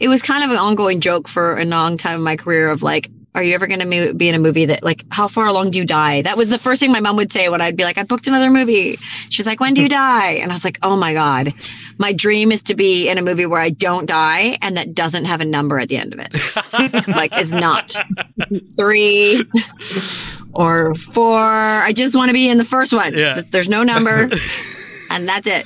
it was kind of an ongoing joke for a long time in my career of like, are you ever going to be in a movie that like, how far along do you die? That was the first thing my mom would say when I'd be like, I booked another movie. She's like, when do you die? And I was like, oh my God, my dream is to be in a movie where I don't die and that doesn't have a number at the end of it. like is not three or four. I just want to be in the first one. Yeah. There's no number and that's it.